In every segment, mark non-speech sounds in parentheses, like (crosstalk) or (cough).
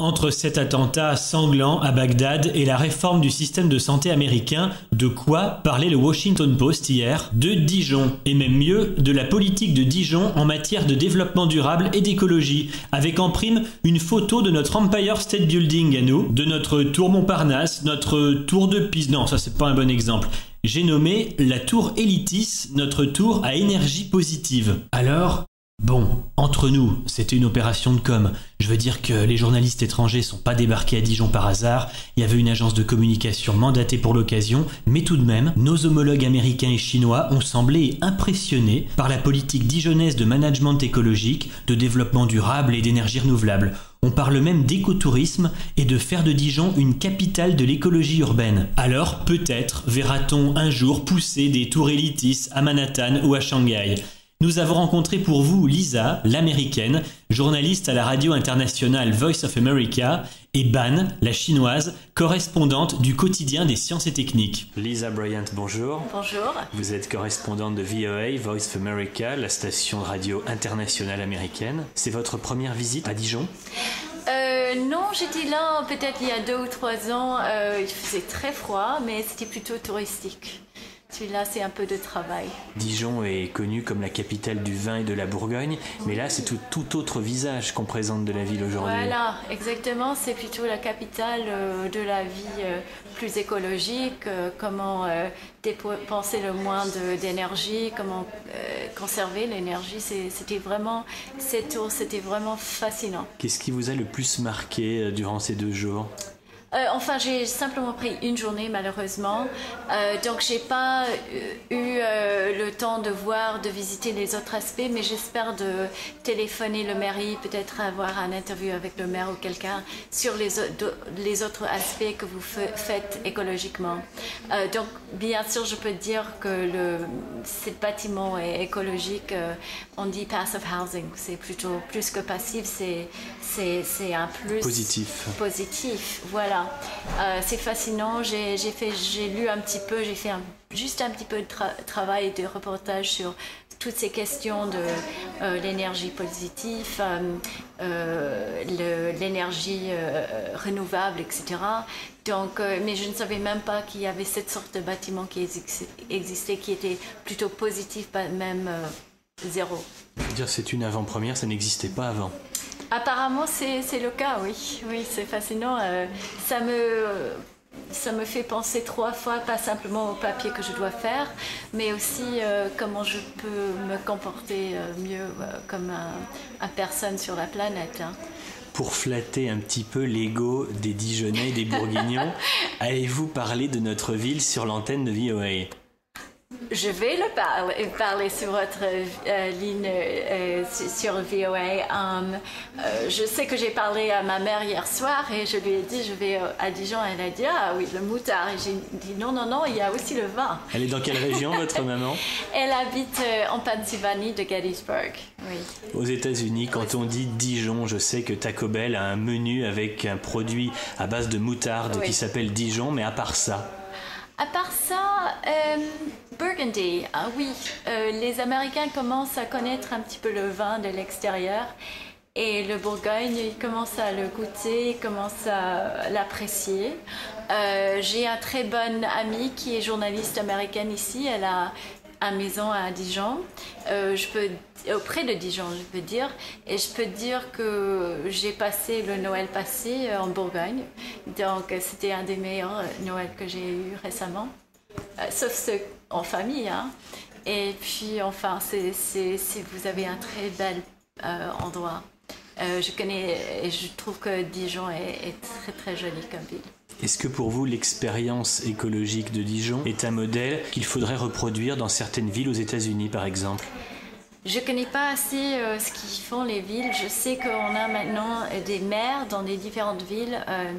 Entre cet attentat sanglant à Bagdad et la réforme du système de santé américain, de quoi parlait le Washington Post hier? De Dijon, et même mieux, de la politique de Dijon en matière de développement durable et d'écologie, avec en prime une photo de notre Empire State Building à nous, de notre tour Montparnasse, notre tour de Pise. Non, ça c'est pas un bon exemple. J'ai nommé la tour Elitis, notre tour à énergie positive. Alors, Bon, entre nous, c'était une opération de com. Je veux dire que les journalistes étrangers sont pas débarqués à Dijon par hasard, il y avait une agence de communication mandatée pour l'occasion, mais tout de même, nos homologues américains et chinois ont semblé impressionnés par la politique dijonnaise de management écologique, de développement durable et d'énergie renouvelable. On parle même d'écotourisme et de faire de Dijon une capitale de l'écologie urbaine. Alors, peut-être verra-t-on un jour pousser des tours élitis à Manhattan ou à Shanghai. Nous avons rencontré pour vous Lisa, l'américaine, journaliste à la radio internationale Voice of America, et Ban, la chinoise, correspondante du quotidien des sciences et techniques. Lisa Bryant, bonjour. Bonjour. Vous êtes correspondante de VOA, Voice of America, la station radio internationale américaine. C'est votre première visite à Dijon? Euh, non, j'étais là peut-être il y a deux ou trois ans. Euh, il faisait très froid, mais c'était plutôt touristique. Celui-là, c'est un peu de travail. Dijon est connu comme la capitale du vin et de la Bourgogne, mais là, c'est tout, tout, autre visage qu'on présente de la ville aujourd'hui. Voilà, exactement. C'est plutôt la capitale euh, de la vie euh, plus écologique, euh, comment dépenser le moins d'énergie, comment conserver l'énergie. C'était vraiment, c'était vraiment fascinant. Qu'est-ce qui vous a le plus marqué durant ces deux jours? Euh, enfin, j'ai simplement pris une journée malheureusement, euh, donc j'ai pas euh, eu le temps de voir, de visiter les autres aspects, mais j'espère de téléphoner le mairie, peut-être avoir un interview avec le maire ou quelqu'un sur les, les autres aspects que vous faites écologiquement. donc, bien sûr, je peux dire que le, ce bâtiment est écologique. on dit passive housing, c'est plutôt plus que passif, c'est un plus positif. Positif, voilà. Euh, c'est fascinant. J'ai lu un petit peu, j'ai fait juste un petit peu de travail de reportage sur toutes ces questions de euh, l'énergie positive, euh, l'énergie renouvelable, etc. Donc, mais je ne savais même pas qu'il y avait cette sorte de bâtiment qui existait, qui était plutôt positif, même zéro. dire, c'est une avant-première, ça n'existait pas avant. Apparemment, c'est le cas, oui. Oui, c'est fascinant. Euh, ça me ça me fait penser trois fois, pas simplement au papier que je dois faire, mais aussi euh, comment je peux me comporter euh, mieux comme un, personne sur la planète. Hein. Pour flatter un petit peu l'ego des Dijonnais et des Bourguignons, (laughs) allez-vous parler de notre ville sur l'antenne de VOA je vais le parler, parler sur votre euh, ligne euh, sur VOA. Um, euh, je sais que j'ai parlé à ma mère hier soir et je lui ai dit je vais à Dijon. Elle a dit ah oui le moutard. Et j'ai dit non non non il y a aussi le vin. Elle est dans quelle région (laughs) votre maman? Elle habite en Pennsylvanie de Gettysburg. Oui. Aux États-Unis, quand on dit Dijon, je sais que Taco Bell a un menu avec un produit à base de moutarde qui s'appelle Dijon, mais à part ça? À part ça, euh, Ah oui, euh, les Américains commencent à connaître un petit peu le vin de l'extérieur et le Bourgogne, ils commencent à le goûter, ils commencent à l'apprécier. Euh, j'ai un très bon ami qui est journaliste américaine ici, elle a à maison à Dijon, euh, je peux, auprès de Dijon, je peux dire, et je peux dire que j'ai passé le Noël passé en Bourgogne, donc c'était un des meilleurs Noëls que j'ai eu récemment, sauf ceux en famille. Hein. Et puis enfin, c'est, vous avez un très bel endroit. je connais et je trouve que Dijon est, est très très joli comme ville. Est-ce que pour vous l'expérience écologique de Dijon est un modèle qu'il faudrait reproduire dans certaines villes aux États-Unis par exemple? Je ne connais pas assez euh, ce qu'ils font les villes. Je sais qu'on a maintenant euh, des maires dans les différentes villes euh,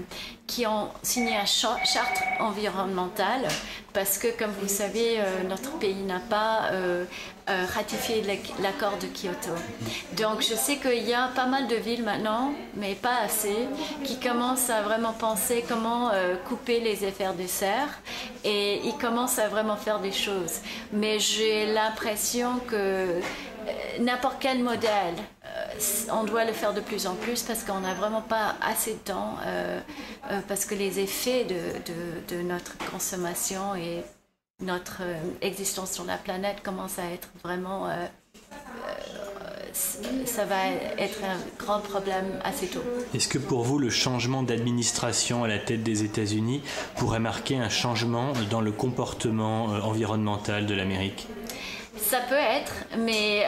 qui ont signé une charte environnementale parce que, comme vous savez, notre pays n'a pas ratifié l'accord de Kyoto. Donc je sais qu'il y a pas mal de villes maintenant, mais pas assez, qui commencent à vraiment penser comment couper les effets de serre et ils commencent à vraiment faire des choses. Mais j'ai l'impression que n'importe quel modèle, euh, on doit le faire de plus en plus parce qu'on n'a vraiment pas assez de temps, parce que les effets de, de, notre consommation et notre existence sur la planète commencent à être vraiment ça va être un grand problème assez tôt. Est-ce que pour vous, le changement d'administration à la tête des États-Unis pourrait marquer un changement dans le comportement euh, environnemental de l'Amérique? Ça peut être, mais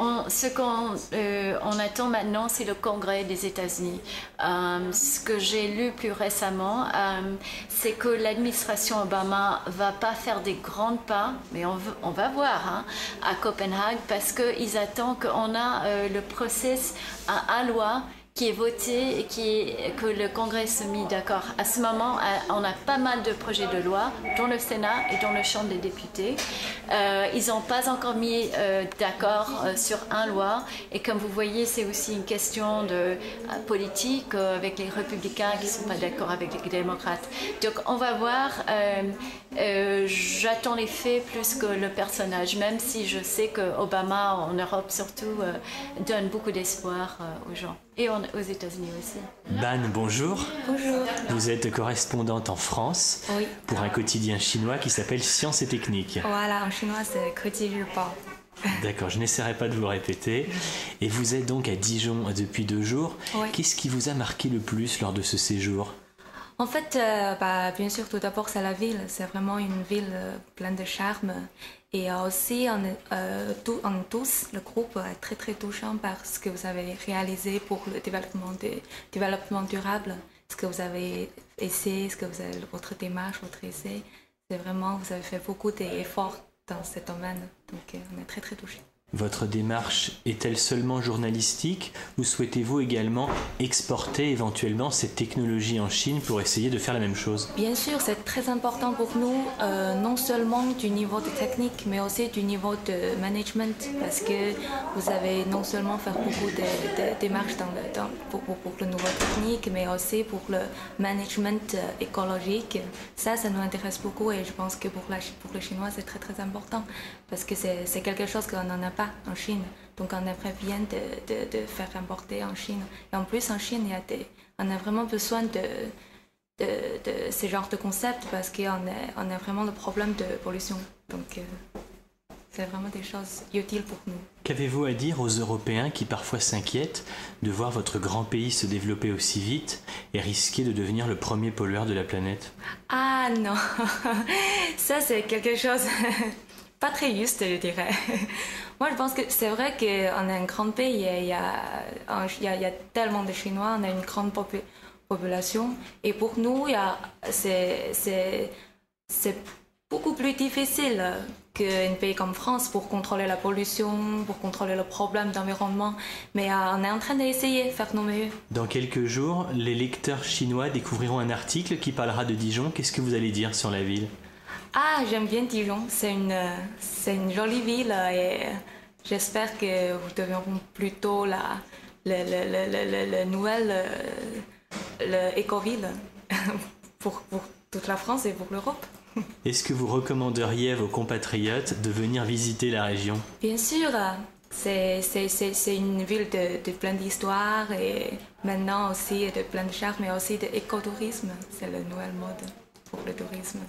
euh, ce qu'on euh, attend maintenant, c'est le Congrès des États-Unis. Euh, ce que j'ai lu plus récemment, euh, c'est que l'administration Obama va pas faire des grands pas, mais on, on va voir hein, à Copenhague parce qu'ils attendent qu'on a le process à, à loi qui est voté et qui que le Congrès se mit d'accord. À ce moment, euh, on a pas mal de projets de loi dans le Sénat et dans le Champ des députés. Euh, ils n'ont pas encore mis euh, d'accord sur un loi. Et comme vous voyez, c'est aussi une question de politique avec les républicains qui ne sont pas d'accord avec les démocrates. Donc on va voir. J'attends les faits plus que le personnage, même si je sais que Obama en Europe surtout donne beaucoup d'espoir aux gens et aux États-Unis aussi. Ban, bonjour. Bonjour. Vous êtes correspondante en France pour un quotidien chinois qui s'appelle Sciences et Techniques. Voilà, en chinois c'est Ripao. (laughs) D'accord, je n'essaierai pas de vous répéter. Et vous êtes donc à Dijon depuis deux jours. Qu'est-ce qui vous a marqué le plus lors de ce séjour? En fait, euh, bah, bien sûr, tout d'abord, c'est la ville. C'est vraiment une ville euh, pleine de charme. Et aussi, on, euh, tout, tous, le groupe est très, très touchant par ce que vous avez réalisé pour le développement, développement durable, ce que vous avez essayé, ce que vous avez, votre démarche, votre essai. C'est vraiment, vous avez fait beaucoup d'efforts dans ce domaine. Donc, on est très, très touchés. Votre démarche est-elle seulement journalistique ou souhaitez-vous également exporter éventuellement cette technologie en Chine pour essayer de faire la même chose? Bien sûr, c'est très important pour nous, euh, non seulement du niveau de technique, mais aussi du niveau de management, parce que vous avez non seulement faire beaucoup de, démarches le, pour, pour, le nouveau technique, mais aussi pour le management euh, écologique. Ça, ça nous intéresse beaucoup et je pense que pour, la, pour le chinois, c'est très très important, parce que c'est quelque chose qu'on n'en a pas en Chine. Donc on aimerait bien de, de, faire importer en Chine. Et en plus, en Chine, il y a des, on a vraiment besoin de, de, de ce genre de concept parce qu'on a, on a vraiment le problème de pollution. Donc euh, c'est vraiment des choses utiles pour nous. Qu'avez-vous à dire aux Européens qui parfois s'inquiètent de voir votre grand pays se développer aussi vite et risquer de devenir le premier pollueur de la planète? Ah non, (laughs) ça c'est quelque chose (laughs) pas très juste, je dirais. Moi, je pense que c'est vrai qu'on est un grand pays, il y, a, il, y a, tellement de Chinois, on a une grande population. Et pour nous, c'est beaucoup plus difficile qu'un pays comme France pour contrôler la pollution, pour contrôler le problème d'environnement. Mais euh, on est en train d'essayer de faire nos mieux. Dans quelques jours, les lecteurs chinois découvriront un article qui parlera de Dijon. Qu'est-ce que vous allez dire sur la ville? Ah, j'aime bien Dijon. C'est une, c'est une jolie ville et j'espère que vous deviendrez plutôt la, la, nouvelle éco-ville pour, pour toute la France et pour l'Europe. Est-ce que vous recommanderiez à vos compatriotes de venir visiter la région? Bien sûr. C'est, c'est, c'est, une ville de, de plein d'histoires et maintenant aussi de plein de charme, mais aussi d'écotourisme. C'est le nouvel mode pour le tourisme.